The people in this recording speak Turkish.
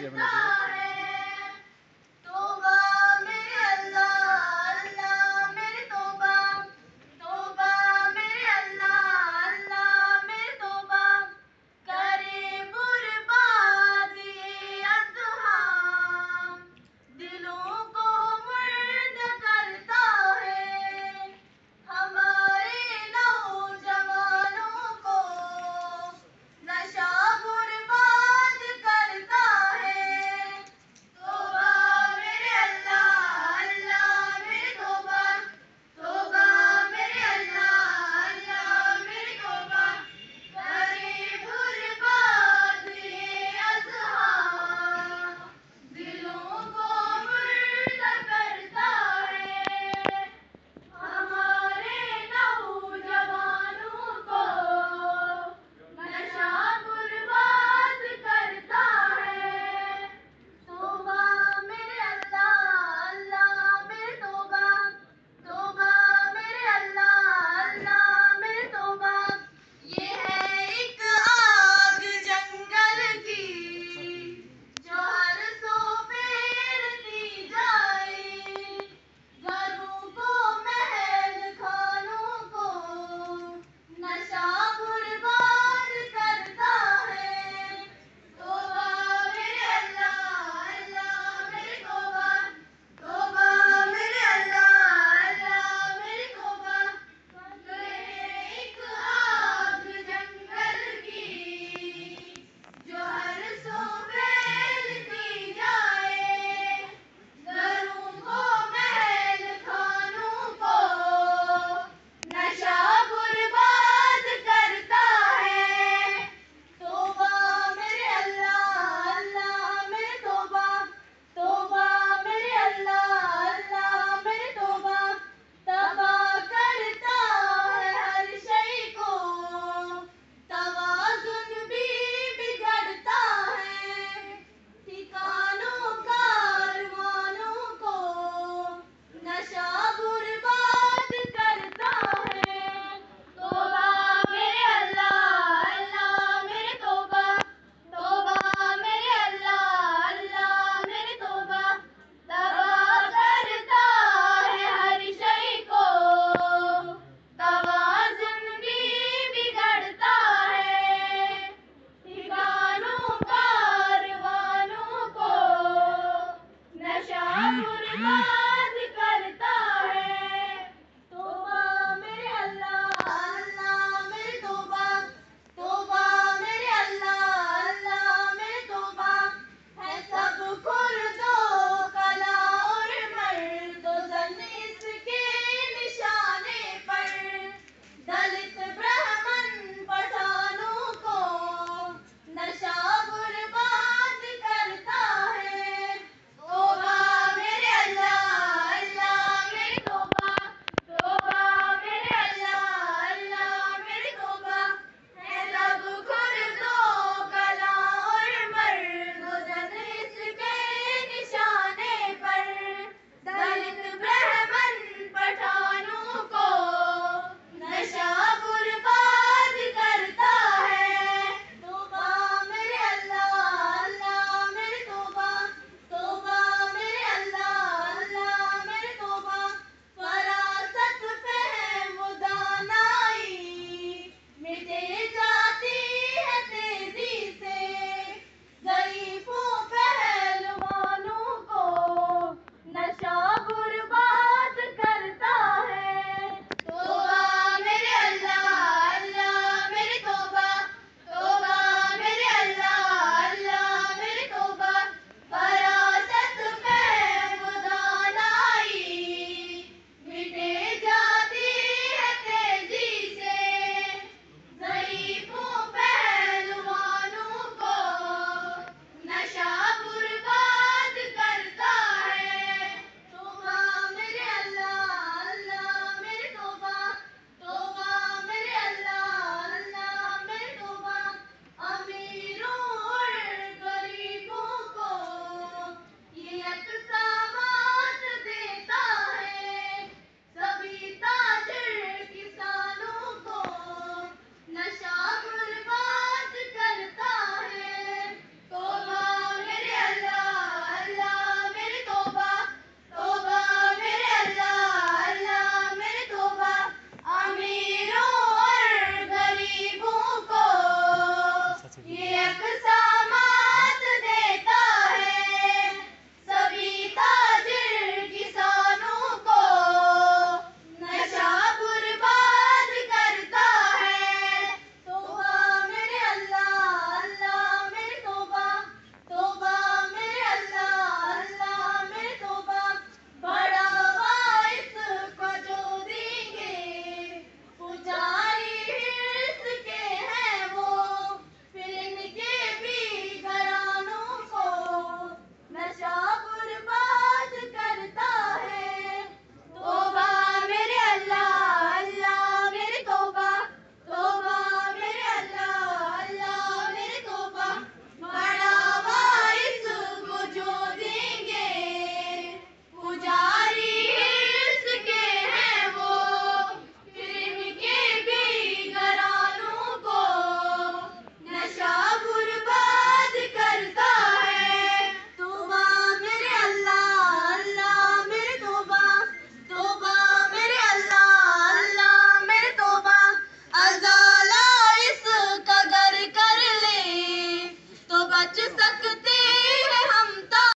yemin ediyorum.